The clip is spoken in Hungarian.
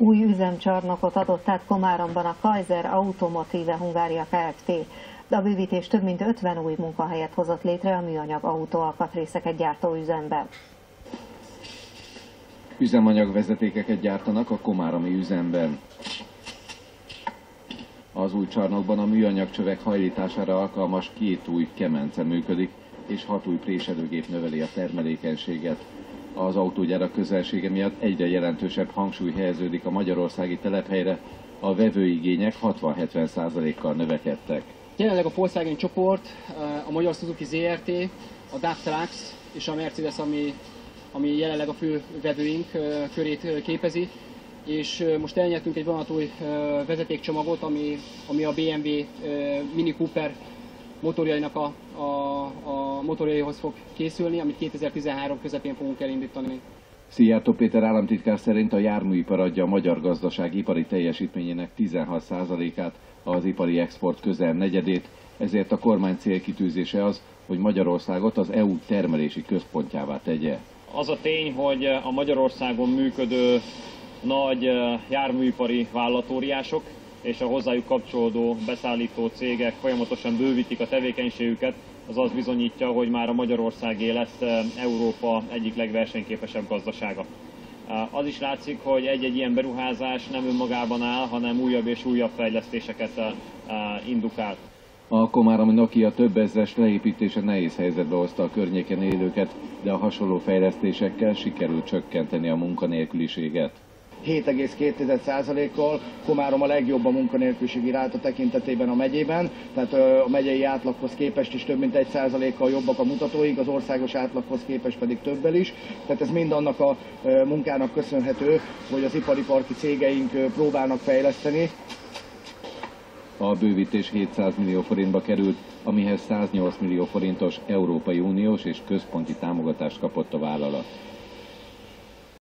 Új üzemcsarnokot adott át Komáromban a Kaiser Automotive Hungária Kft. A bővítés több mint 50 új munkahelyet hozott létre a műanyag autóalkatrészeket gyártó üzemben. Üzemanyagvezetékeket gyártanak a komáromi üzemben. Az új csarnokban a műanyagcsövek hajlítására alkalmas két új kemence működik, és hat új préselőgép növeli a termelékenységet. Az autógyárak közelsége miatt egyre jelentősebb hangsúly helyeződik a magyarországi telephelyre, a vevőigények 60-70%-kal növekedtek. Jelenleg a Volkswagen csoport, a Magyar Suzuki ZRT, a DAF és a Mercedes, ami, ami jelenleg a fő vevőink körét képezi, és most elnyertünk egy vonatúj vezetékcsomagot, ami, ami a BMW Mini Cooper motorjainak a, a, a motorjaihoz fog készülni, amit 2013 közepén fogunk elindítani. Szijjártó Péter államtitkár szerint a járműipar adja a magyar gazdaság ipari teljesítményének 16%-át, az ipari export közel negyedét, ezért a kormány célkitűzése az, hogy Magyarországot az EU termelési központjává tegye. Az a tény, hogy a Magyarországon működő nagy járműipari vállalatóriások és a hozzájuk kapcsolódó beszállító cégek folyamatosan bővítik a tevékenységüket, az azt bizonyítja, hogy már a Magyarországé lesz Európa egyik legversenyképesebb gazdasága. Az is látszik, hogy egy-egy ilyen beruházás nem önmagában áll, hanem újabb és újabb fejlesztéseket indukál. A Komáromi Nokia több ezres leépítése nehéz helyzetbe hozta a környéken élőket, de a hasonló fejlesztésekkel sikerült csökkenteni a munkanélküliséget. 7,2%-kal, Komárom a legjobb a munkanélküliségi ráta tekintetében a megyében, tehát a megyei átlaghoz képest is több mint 1%-kal jobbak a mutatóink, az országos átlaghoz képest pedig többel is. Tehát ez mind annak a munkának köszönhető, hogy az ipari parki cégeink próbálnak fejleszteni. A bővítés 700 millió forintba került, amihez 108 millió forintos Európai Uniós és központi támogatást kapott a vállalat.